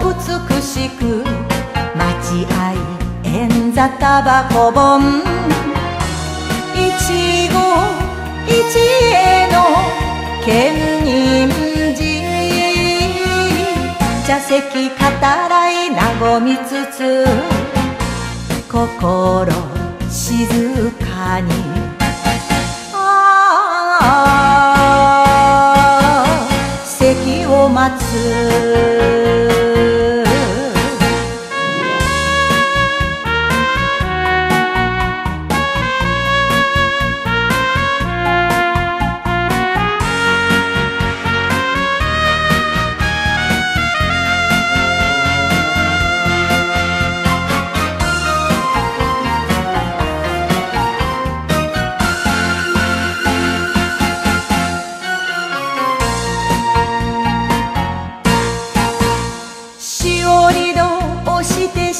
美しく待ち合い円座タバコ本。いちご一えの兼任時茶席語らい和みつつ心静かに。ああ席を待つ。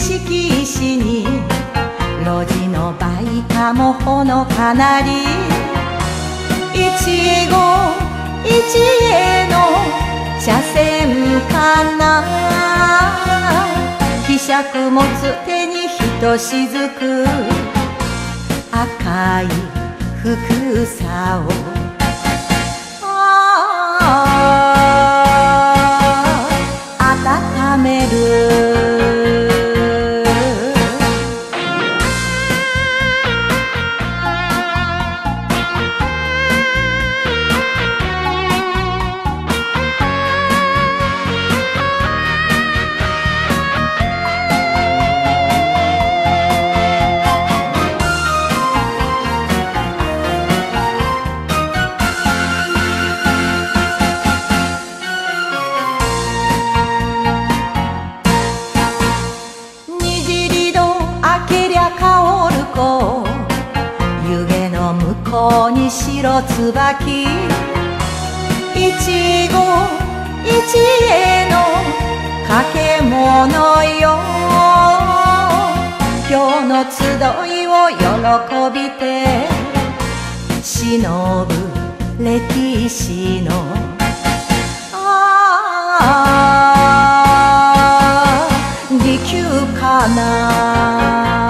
して敷石に路地のバイカもほのかなり一期一会の茶筅かな。希釈持つ手にひとしずく赤い服さを。ああ温める。いに白いちご一へのかけものよ。今日の集いを喜びて。忍ぶ歴史の。ああ利休かな。